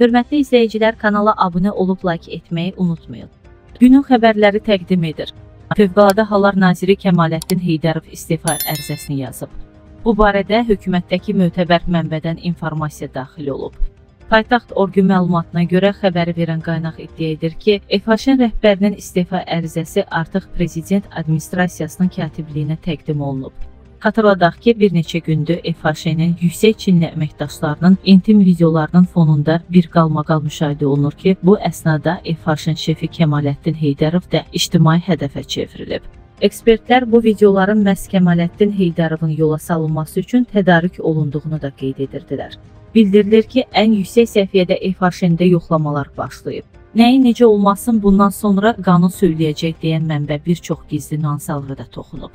Hörmətli izləyicilər, kanala abunə olub like etməyi unutmayın. Günün xəbərləri təqdim edir. Fövqəladə Hallar Naziri Kəmaləddin Heydərov istefa ərizəsini yazıb. Bu barədə hökumətdəki mötəbər mənbədən informasiya daxil olub. Paytaxt orqu məlumatına görə xəbəri verən qaynaq iddia edir ki, FHŞ rəhbərinin istefa ərizəsi artıq prezident administrasiyasının katibliyinə təqdim olunub. Xatırladaq ki, bir neçə gündür FHŞ-nin yüksək Çinli əməkdaşlarının intim videolarının fonunda bir qalmaqal müşahidə olunur ki, bu əsnada FHŞ-in şefi Kəmaləddin Heydərov da ictimai hədəfə çevrilib. Ekspertlər bu videoların məhz Kəmaləddin Heydarovun yola salınması üçün tədarük olunduğunu da qeyd edirdilər. Bildirilir ki, ən yüksək səviyyədə FHŞ-də yoxlamalar başlayıb. Nəyin necə olmasın bundan sonra qanun söyləyəcək deyən mənbə bir çox gizli nüansalara da toxunub.